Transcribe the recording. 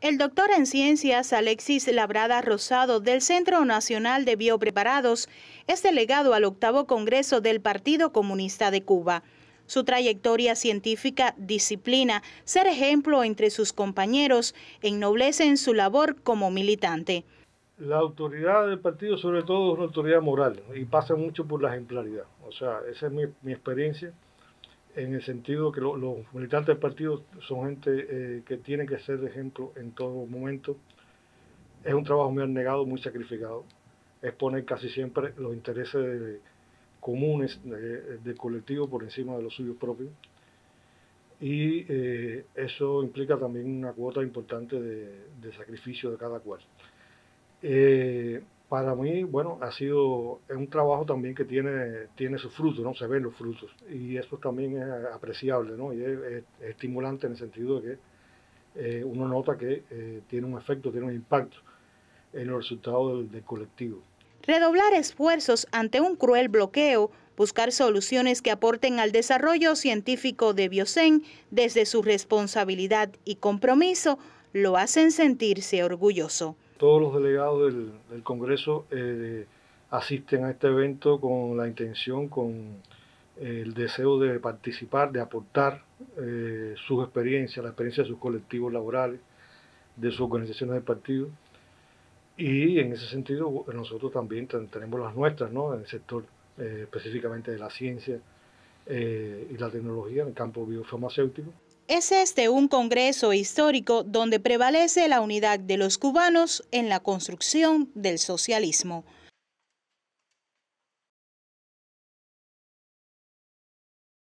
El doctor en ciencias Alexis Labrada Rosado del Centro Nacional de Biopreparados es delegado al octavo Congreso del Partido Comunista de Cuba. Su trayectoria científica, disciplina, ser ejemplo entre sus compañeros, ennoblecen su labor como militante. La autoridad del partido sobre todo es una autoridad moral y pasa mucho por la ejemplaridad. O sea, esa es mi, mi experiencia en el sentido que los militantes del partido son gente eh, que tiene que ser de ejemplo en todo momento. Es un trabajo muy abnegado, muy sacrificado. Es poner casi siempre los intereses comunes del colectivo por encima de los suyos propios. Y eh, eso implica también una cuota importante de, sacrificio de cada cual. Eh, para mí, bueno, ha sido es un trabajo también que tiene, tiene sus frutos, ¿no? Se ven los frutos. Y eso también es apreciable, ¿no? Y es, estimulante en el sentido de que eh, uno nota que eh, tiene un efecto, tiene un impacto en los resultados del, colectivo. Redoblar esfuerzos ante un cruel bloqueo, buscar soluciones que aporten al desarrollo científico de Biocen desde su responsabilidad y compromiso, lo hacen sentirse orgulloso. Todos los delegados del, Congreso eh, asisten a este evento con la intención, con eh, el deseo de participar, de aportar eh, sus experiencias, la experiencia de sus colectivos laborales, de sus organizaciones de partido. Y en ese sentido nosotros también tenemos las nuestras, ¿no? En el sector específicamente de la ciencia y la tecnología, en el campo biofarmacéutico. Es este un congreso histórico donde prevalece la unidad de los cubanos en la construcción del socialismo.